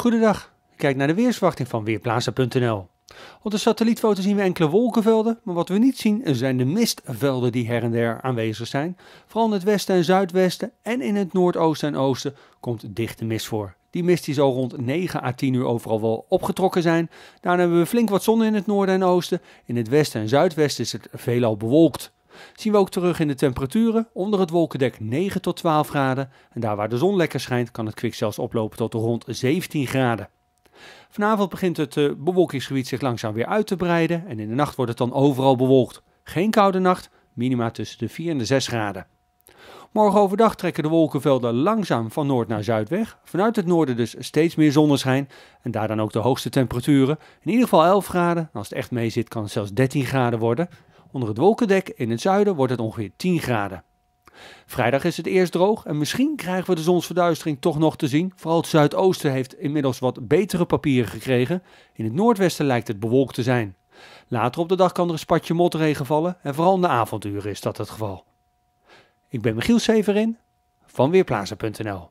Goedendag, kijk naar de weersverwachting van Weerplaza.nl. Op de satellietfoto zien we enkele wolkenvelden, maar wat we niet zien zijn de mistvelden die her en der aanwezig zijn. Vooral in het westen en zuidwesten en in het noordoosten en oosten komt dichte mist voor. Die mist die zal rond 9 à 10 uur overal wel opgetrokken zijn. Daarna hebben we flink wat zon in het noorden en oosten. In het westen en zuidwesten is het veelal bewolkt. Zien we ook terug in de temperaturen. Onder het wolkendek 9 tot 12 graden. En daar waar de zon lekker schijnt kan het kwik zelfs oplopen tot rond 17 graden. Vanavond begint het uh, bewolkingsgebied zich langzaam weer uit te breiden. En in de nacht wordt het dan overal bewolkt. Geen koude nacht, minima tussen de 4 en de 6 graden. Morgen overdag trekken de wolkenvelden langzaam van noord naar zuid weg. Vanuit het noorden dus steeds meer zonneschijn en daar dan ook de hoogste temperaturen. In ieder geval 11 graden. Als het echt mee zit kan het zelfs 13 graden worden. Onder het wolkendek in het zuiden wordt het ongeveer 10 graden. Vrijdag is het eerst droog en misschien krijgen we de zonsverduistering toch nog te zien. Vooral het zuidoosten heeft inmiddels wat betere papieren gekregen. In het noordwesten lijkt het bewolkt te zijn. Later op de dag kan er een spatje motregen vallen en vooral in de avonduren is dat het geval. Ik ben Michiel Severin van Weerplaza.nl